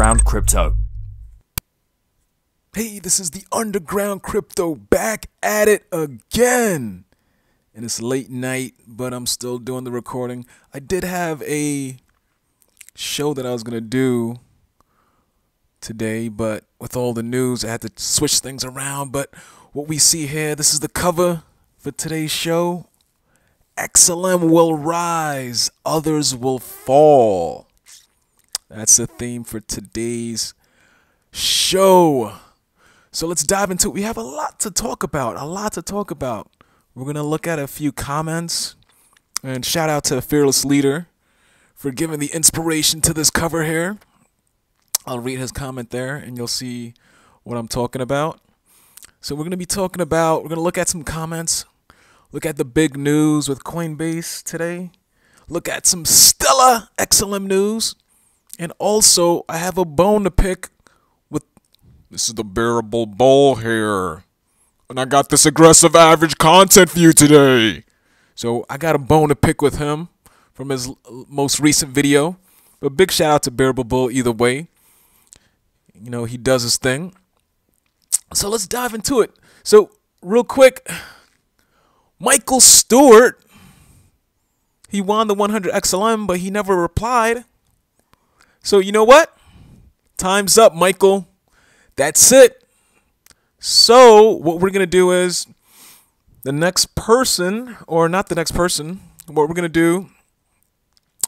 Underground Crypto. Hey, this is the Underground Crypto back at it again. And it's late night, but I'm still doing the recording. I did have a show that I was going to do today, but with all the news, I had to switch things around. But what we see here, this is the cover for today's show. XLM will rise, others will fall. That's the theme for today's show. So let's dive into it. We have a lot to talk about, a lot to talk about. We're going to look at a few comments and shout out to Fearless Leader for giving the inspiration to this cover here. I'll read his comment there and you'll see what I'm talking about. So we're going to be talking about, we're going to look at some comments, look at the big news with Coinbase today, look at some Stellar XLM news, and also I have a bone to pick with this is the bearable bull here. And I got this aggressive average content for you today. So I got a bone to pick with him from his most recent video. But big shout out to Bearable Bull either way. You know, he does his thing. So let's dive into it. So, real quick, Michael Stewart, he won the 100 XLM, but he never replied. So, you know what? Time's up, Michael. That's it. So, what we're going to do is the next person, or not the next person, what we're going to do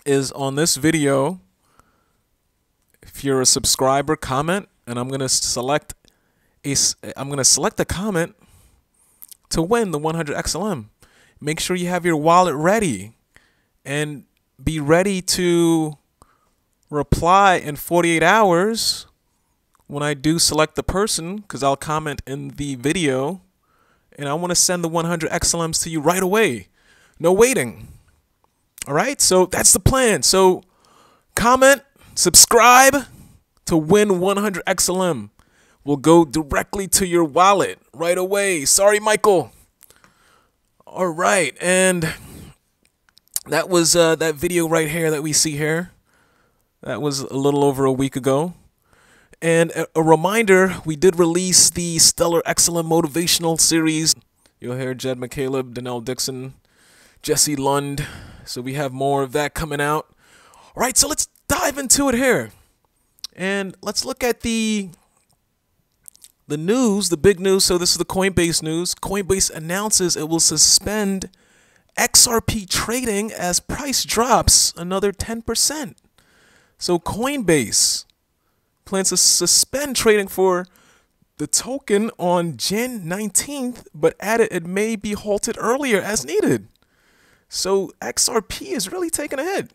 is on this video, if you're a subscriber, comment, and I'm going to select a, I'm to select a comment to win the 100 XLM. Make sure you have your wallet ready and be ready to reply in 48 hours when I do select the person because I'll comment in the video and I want to send the 100 XLMs to you right away. No waiting. All right, so that's the plan. So comment, subscribe to win 100 XLM will go directly to your wallet right away. Sorry, Michael. All right, and that was uh, that video right here that we see here. That was a little over a week ago. And a, reminder, we did release the Stellar XLM Motivational Series. You'll hear Jed McCaleb, Denelle Dixon, Jesse Lund. So we have more of that coming out. All right, so let's dive into it here. And let's look at the the news, the big news. So this is the Coinbase news. Coinbase announces it will suspend XRP trading as price drops another 10%. So Coinbase plans to suspend trading for the token on Jan 19th, but added it may be halted earlier as needed. So XRP is really taking a hit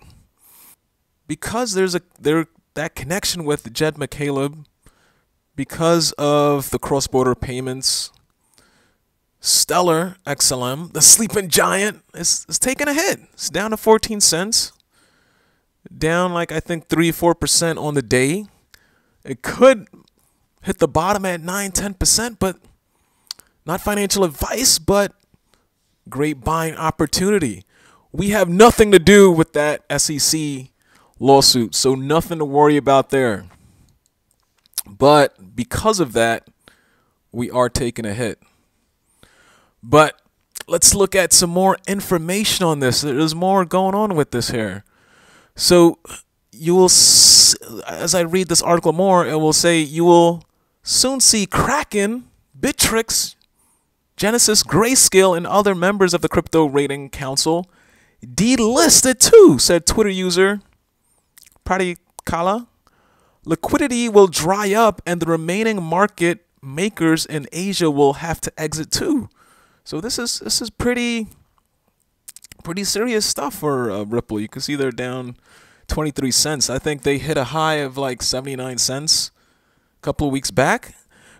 because there's a there that connection with Jed McCaleb because of the cross-border payments. Stellar XLM, the sleeping giant, is, is taking a hit. It's down to 14 cents. Down like I think 3 4% on the day. It could hit the bottom at 9 10%, but not financial advice, but great buying opportunity. We have nothing to do with that SEC lawsuit, so nothing to worry about there. But because of that, we are taking a hit. But let's look at some more information on this. There's more going on with this here. So you will, as I read this article more, it will say you will soon see Kraken, Bittrex, Genesis, Grayscale, and other members of the Crypto Rating Council delisted too, said Twitter user Kala. Liquidity will dry up, and the remaining market makers in Asia will have to exit too. So this is this is pretty pretty serious stuff for uh, Ripple. You can see they're down 23 cents. I think they hit a high of like 79 cents a couple of weeks back.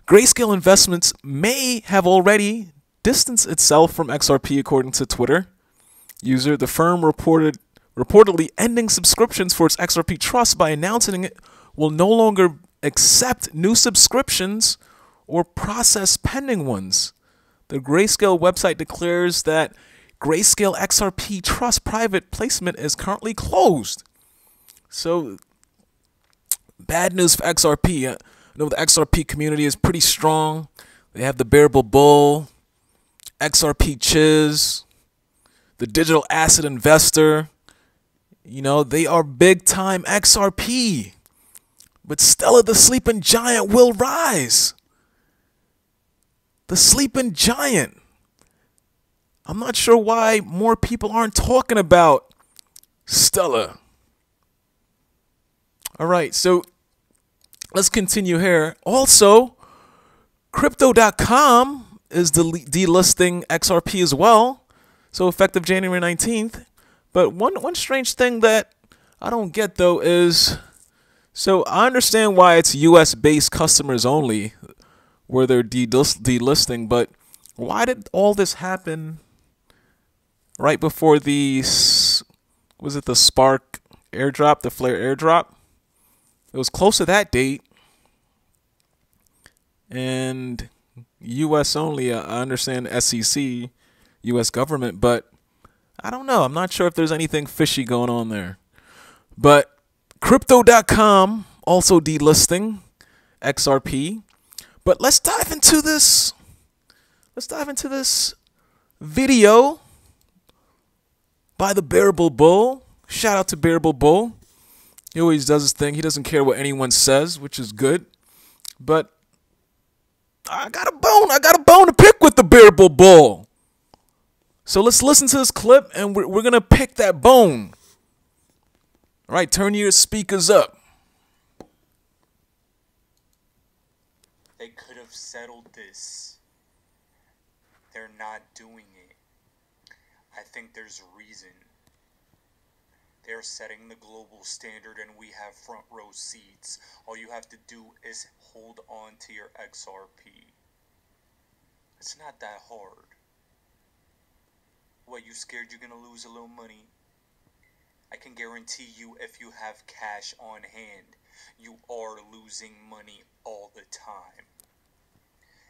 Grayscale Investments may have already distanced itself from XRP according to Twitter user. The firm reported reportedly ending subscriptions for its XRP trust by announcing it will no longer accept new subscriptions or process pending ones. The Grayscale website declares that Grayscale XRP Trust private placement is currently closed. So bad news for XRP. I uh, know the XRP community is pretty strong. They have the Bearable Bull, XRP Chiz, the digital asset investor. You know, they are big time XRP. But Stella the sleeping giant will rise. The sleeping giant. I'm not sure why more people aren't talking about Stella. All right, so let's continue here. Also, crypto.com is delisting XRP as well. So effective January 19th. But one one strange thing that I don't get though is so I understand why it's US based customers only where they're delisting, but why did all this happen right before the was it the Spark airdrop, the Flare airdrop? It was close to that date. And US only, uh, I understand SEC, US government, but I don't know. I'm not sure if there's anything fishy going on there. But crypto.com also delisting XRP. But let's dive into this. Let's dive into this video by the Bearable Bull. Shout out to Bearable Bull. He always does his thing. He doesn't care what anyone says, which is good. But I got a bone. I got a bone to pick with the Bearable Bull. So let's listen to this clip and we're, we're going to pick that bone. All right, turn your speakers up. They could have settled this. They're not doing think there's a reason. They're setting the global standard and we have front row seats. All you have to do is hold on to your XRP. It's not that hard. What, you scared you're gonna lose a little money? I can guarantee you if you have cash on hand, you are losing money all the time.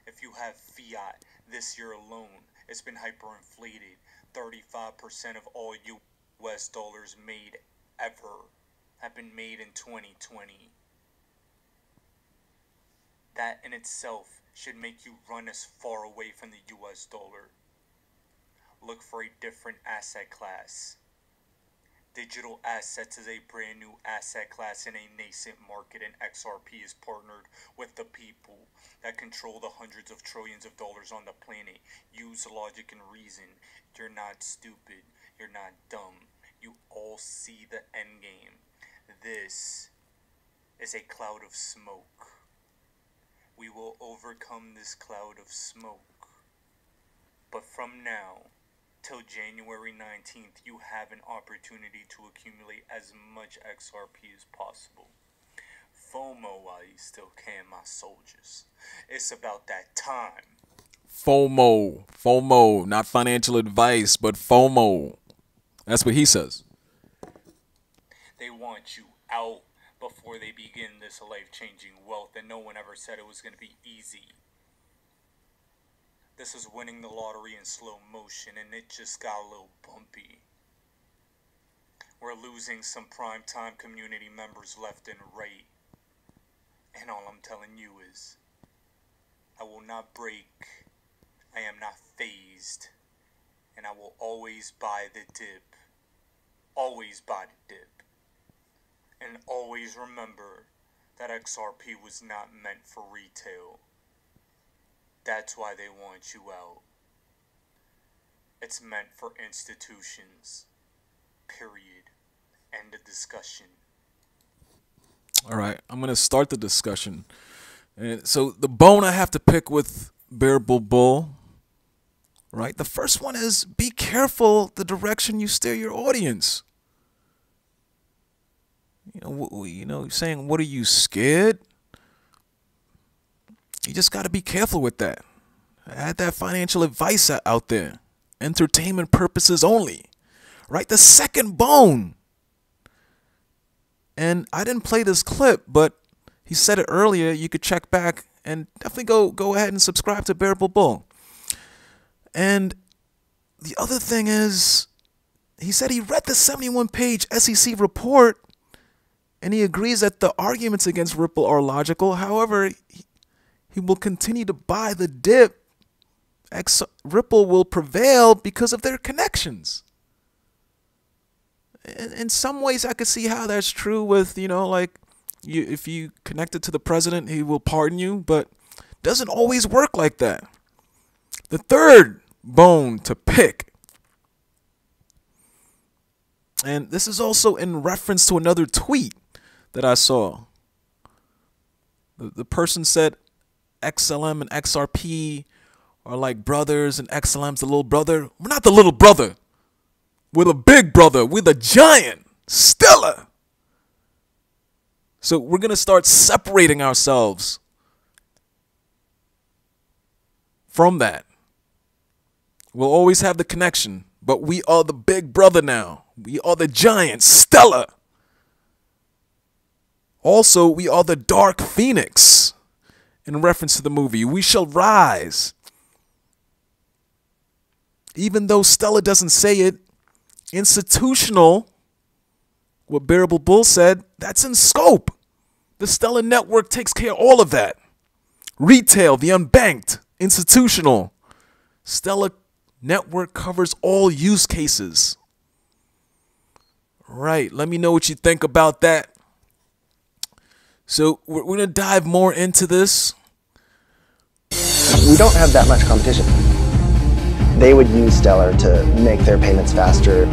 If you have fiat this year alone, it's been hyperinflated. 35% of all US dollars made ever have been made in 2020. That in itself should make you run as far away from the US dollar look for a different asset class. Digital assets is a brand new asset class in a nascent market, and XRP is partnered with the people that control the hundreds of trillions of dollars on the planet. Use logic and reason. You're not stupid. You're not dumb. You all see the end game. This is a cloud of smoke. We will overcome this cloud of smoke. But from now, till January 19th, you have an opportunity to accumulate as much XRP as possible. FOMO while you still can, my soldiers. It's about that time. FOMO. FOMO. Not financial advice, but FOMO. That's what he says. They want you out before they begin this life changing wealth, and no one ever said it was going to be easy. This is winning the lottery in slow motion, and it just got a little bumpy. We're losing some primetime community members left and right. And all I'm telling you is, I will not break. I am not fazed. And I will always buy the dip. Always buy the dip. And always remember that XRP was not meant for retail. That's why they want you out. It's meant for institutions. Period. End of discussion. All right, I'm going to start the discussion. And so the bone I have to pick with Bearable Bull, right? The first one is be careful the direction you steer your audience. You know, you know, saying, "What are you scared?" You just got to be careful with that. Add that financial advice out there. Entertainment purposes only. Right? The second bone. And I didn't play this clip, but he said it earlier. You could check back and definitely go go ahead and subscribe to Bearable Bull. And the other thing is, he said he read the 71 page SEC report and he agrees that the arguments against Ripple are logical. However, will continue to buy the dip. Ripple will prevail because of their connections. In, in some ways, I could see how that's true with, you know, like you, if you connect it to the president, he will pardon you, but doesn't always work like that. The third bone to pick and this is also in reference to another tweet that I saw. The, the person said XLM and XRP are like brothers and XLM's the little brother. We're not the little brother. We're the big brother. We're the giant. Stella. So we're going to start separating ourselves from that. We'll always have the connection, but we are the big brother now. We are the giant. Stella. Also, we are the Dark Phoenix. In reference to the movie, we shall rise. Even though Stella doesn't say it, institutional, what Bearable Bull said, that's in scope. The Stellar Network takes care of all of that. Retail, the unbanked, institutional. Stellar Network covers all use cases. Right, let me know what you think about that. So we're, we're going to dive more into this. We don't have that much competition. They would use Stellar to make their payments faster.